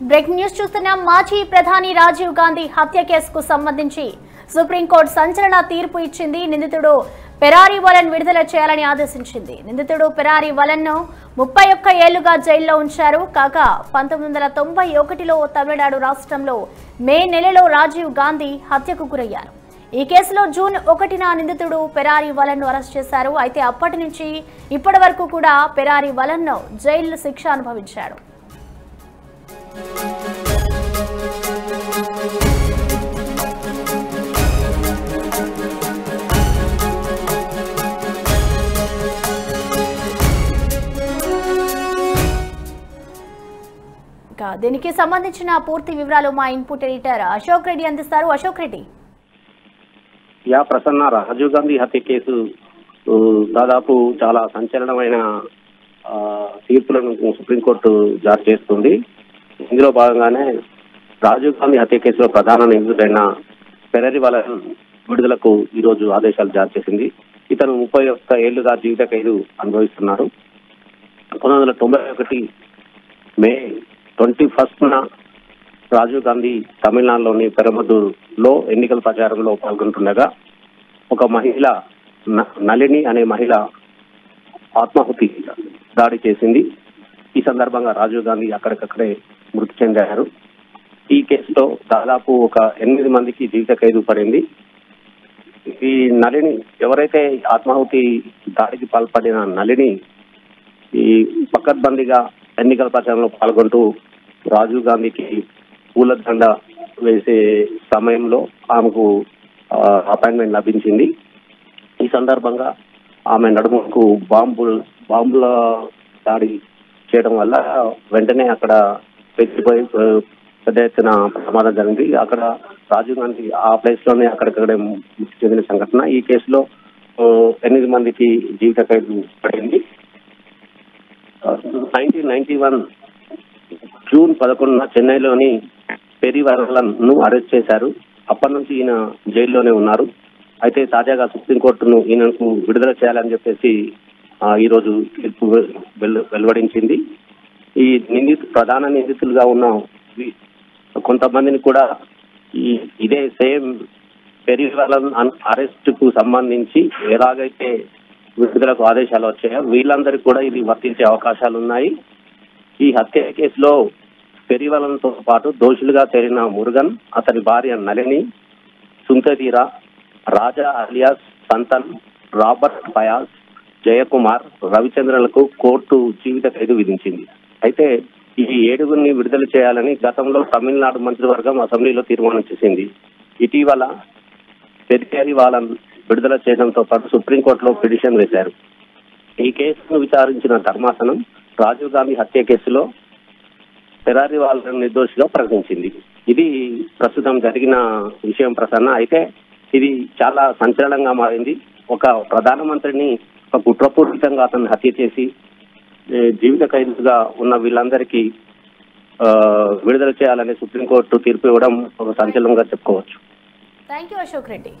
Breaking news చూస్తున్న మాజీ ప్రధాని రాజీవ్ గాంధీ హత్య కేసుకు సంబంధించి సుప్రీంకోర్టు సంచలన తీర్పు ఇచ్చింది నిందితుడు పెరారీ వలన్ విడుదల చేయాలని ఆదేశించింది. నిందితుడు పెరారీ వలన్ను ముప్పై ఒక్క ఏళ్ళుగా జైల్లో ఉంచారు. కాగా పంతొమ్మిది వందల తొంభై ఒకటిలో తమిళనాడు రాష్ట్రంలో మే నెలలో రాజీవ్ గాంధీ హత్యకు గురయ్యారు. ఈ కేసులో జూన్ ఒకటిన నిందితుడు పెరారీ వలన్ను అరెస్ట్ చేశారు. అయితే అప్పటి నుంచి ఇప్పటి వరకు కూడా పెరారీ వలన్ను జైలు శిక్ష అనుభవించాడు. దీనికి సంబంధించిన పూర్తి వివరాలు మా ఇన్పుట్ ఎడిటర్ అశోక్ రెడ్డి అందిస్తారు. అశోక్ రెడ్డి. యా ప్రసన్న రాజీవ్ గాంధీ హత్య కేసు దాదాపు చాలా సంచలనమైన తీర్పులను సుప్రీంకోర్టు జారీ చేస్తుంది. ఇందులో భాగంగానే రాజీవ్ గాంధీ హత్య కేసులో ప్రధాన నిందితుడైన పెరరి వాళ్ళ విడుదలకు ఈ రోజు ఆదేశాలు జారీ చేసింది. ఇతను ముప్పై ఒక్క ఏళ్ళుగా జీవిత ఖైదు అనుభవిస్తున్నారు. పంతొమ్మిది వందల తొంభై ఒకటి May twenty first Rajiv Gandhi తమిళనాడులోని పెరమదూరులో ఎన్నికల ప్రచారంలో పాల్గొంటుండగా ఒక మహిళ న- నళిని అనే మహిళ ఆత్మాహుతి దాడి చేసింది. ఈ సందర్భంగా రాజీవ్ గాంధీ అక్కడికక్కడే మృతి చెందారు ఈ కేసులో దాదాపు ఒక ఎనిమిది మందికి జీవిత ఖైదు పడింది. ఈ నళిని ఎవరైతే ఆత్మాహుతి దాడికి పాల్పడిన నళిని ఈ పకడ్బందీగా ఎన్నికల ప్రచారంలో పాల్గొంటూ రాజీవ్ గాంధీకి పూలదండ వేసే సమయంలో ఆమెకు అపాయింట్మెంట్ లభించింది. ఈ సందర్భంగా ఆమె నడుముకు బాంబు బాంబుల దాడి చేయడం వల్ల వెంటనే అక్కడ పెద్దపోయి పెద్ద ఎత్తున ప్రమాదం జరిగింది. అక్కడ రాజీవ్ గాంధీ ఆ ప్లేస్లోనే అక్కడికక్కడే మృతి చెందిన సంఘటన. ఈ కేసులో ఎనిమిది మందికి జీవిత ఖైదు పడింది. నైన్టీన్ నైన్టీ వన్ జూన్ పదకొండున చెన్నైలోని పెరివరలను అరెస్ట్ చేశారు. అప్పటి నుంచి ఈయన జైల్లోనే ఉన్నారు. అయితే తాజాగా సుప్రీంకోర్టును ఈయనకు విడుదల చేయాలని చెప్పేసి ఈ రోజు తీర్పు వెల్- వెలువడించింది. ఈ నిందితు ప్రధాన నిందితులుగా ఉన్న కొంతమందిని కూడా ఈ ఇదే సేమ్ పెరివాలన్ అరెస్ట్కు సంబంధించి ఎలాగైతే విడుదలకు ఆదేశాలు వచ్చాయో వీళ్ళందరికీ కూడా ఇది వర్తించే అవకాశాలు ఉన్నాయి ఈ హత్య కేసులో పెరివలంతో పాటు దోషులుగా చేరిన మురుగన్ అతని భార్య నళిని సుంతతీర రాజా అలియాస్ సంతన్ రాబర్ట్ ఫయాజ్ జయకుమార్ రవిచంద్రలకు కోర్టు జీవిత ఖైదు విధించింది. అయితే ఈ ఏడుగురిని విడుదల చేయాలని గతంలో తమిళనాడు మంత్రివర్గం అసెంబ్లీలో తీర్మానం చేసింది. ఇటీవల పెరికేరి వాళ్ళను విడుదల చేయడంతో పాటు సుప్రీంకోర్టులో పిటిషన్ వేశారు. ఈ కేసును విచారించిన ధర్మాసనం రాజీవ్ గాంధీ హత్య కేసులో ఫెరారీ వాళ్ళను నిర్దోషిగా ప్రకటించింది. ఇది ప్రస్తుతం జరిగిన విషయం ప్రసన్న. అయితే ఇది చాలా సంచలనంగా మారింది. ఒక ప్రధానమంత్రిని ఒక కుట్రపూరితంగా అతను హత్య చేసి జీవిత ఖైదుగా ఉన్న వీళ్ళందరికీ విడుదల చేయాలని సుప్రీంకోర్టు తీర్పు ఇవ్వడం ఒక సంచలనంగా చెప్పుకోవచ్చు. Thank you Ashok Reddy